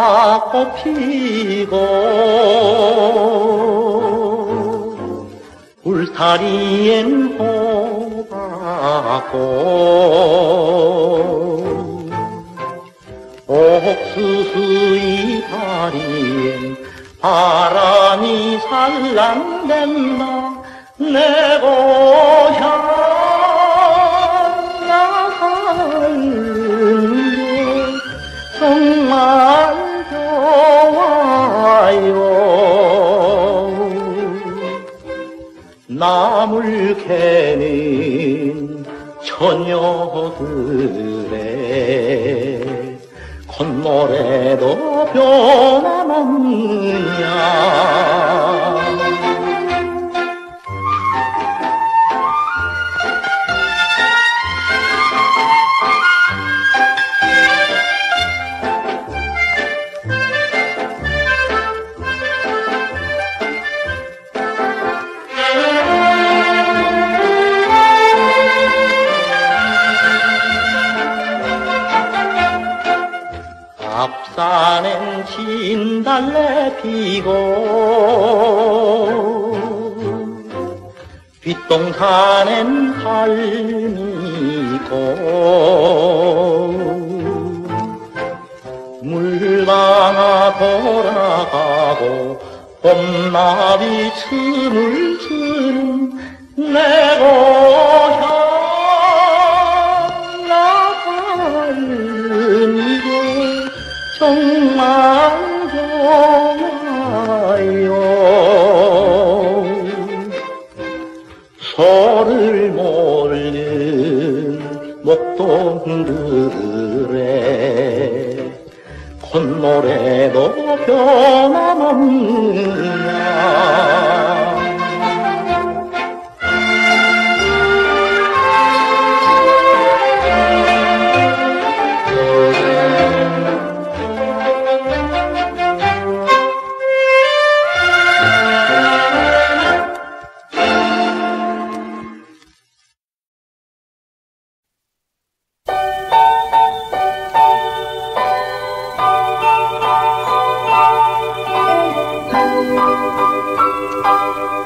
다 꽃피고 울타리엔 호박고 옥수수의 다리엔 바람이 살랑댄다 내 고향 나물 캐는 처녀들의 콧노래도 변함없느냐 앞산엔 진달래 피고 뒷동산엔 할미고 물방아 돌아가고 봄나비 춤을 추는 내 정말 좋아요 소를 모르는 목동들의 콧노래도 변함없느 Música